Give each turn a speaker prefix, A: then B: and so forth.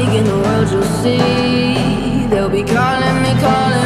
A: in the world, you'll see. They'll be calling me, calling